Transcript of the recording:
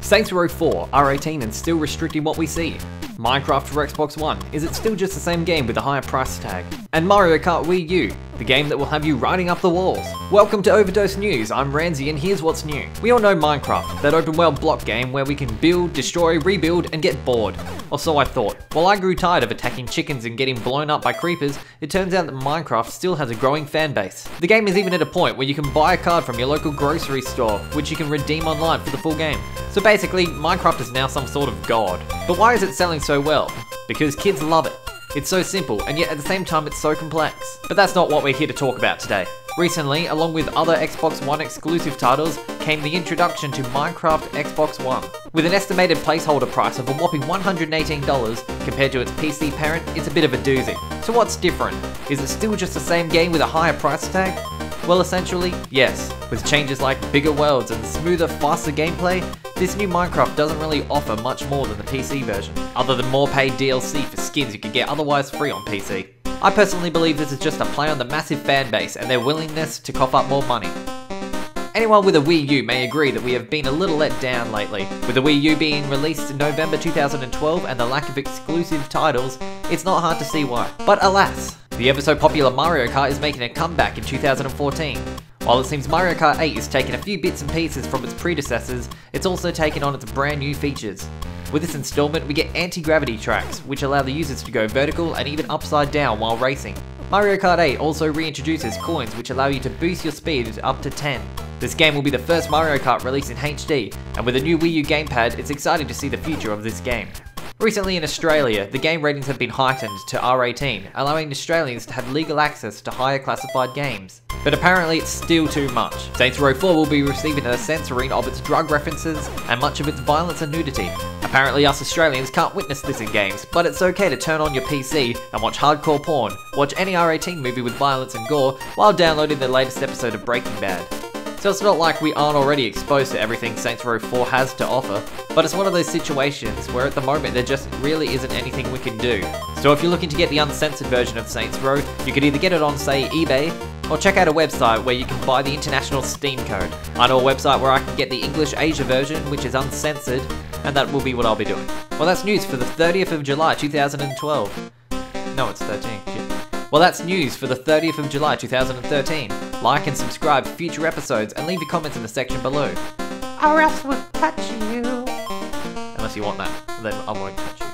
Saints Row 4, R18 and still restricting what we see. Minecraft for Xbox One, is it still just the same game with a higher price tag? And Mario Kart Wii U, the game that will have you riding up the walls. Welcome to Overdose News, I'm Randzy and here's what's new. We all know Minecraft, that open world block game where we can build, destroy, rebuild and get bored. Or so I thought. While I grew tired of attacking chickens and getting blown up by creepers, it turns out that Minecraft still has a growing fan base. The game is even at a point where you can buy a card from your local grocery store, which you can redeem online for the full game. So basically, Minecraft is now some sort of god. But why is it selling so well? Because kids love it. It's so simple, and yet at the same time it's so complex. But that's not what we're here to talk about today. Recently, along with other Xbox One exclusive titles, came the introduction to Minecraft Xbox One. With an estimated placeholder price of a whopping $118 compared to its PC parent, it's a bit of a doozy. So what's different? Is it still just the same game with a higher price tag? Well, essentially, yes. With changes like bigger worlds and smoother, faster gameplay, this new Minecraft doesn't really offer much more than the PC version, other than more paid DLC for skins you could get otherwise free on PC. I personally believe this is just a play on the massive fan base and their willingness to cough up more money. Anyone with a Wii U may agree that we have been a little let down lately. With the Wii U being released in November 2012 and the lack of exclusive titles, it's not hard to see why. But alas, the ever so popular Mario Kart is making a comeback in 2014. While it seems Mario Kart 8 is taking a few bits and pieces from its predecessors, it's also taken on its brand new features. With this installment, we get anti-gravity tracks, which allow the users to go vertical and even upside down while racing. Mario Kart 8 also reintroduces coins which allow you to boost your speed up to 10. This game will be the first Mario Kart released in HD, and with a new Wii U gamepad, it's exciting to see the future of this game. Recently in Australia, the game ratings have been heightened to R18, allowing Australians to have legal access to higher classified games. But apparently it's still too much. Saints Row 4 will be receiving a censoring of its drug references and much of its violence and nudity. Apparently us Australians can't witness this in games, but it's okay to turn on your PC and watch hardcore porn, watch any R18 movie with violence and gore, while downloading the latest episode of Breaking Bad. So it's not like we aren't already exposed to everything Saints Row 4 has to offer, but it's one of those situations where at the moment there just really isn't anything we can do. So if you're looking to get the uncensored version of Saints Row, you could either get it on say eBay, or check out a website where you can buy the international Steam code. I know a website where I can get the English Asia version, which is uncensored, and that will be what I'll be doing. Well that's news for the 30th of July 2012. No, it's 13. Shit. Well, that's news for the 30th of July 2013. Like and subscribe for future episodes and leave your comments in the section below. Or else we'll touch you. Unless you want that, then I won't touch you.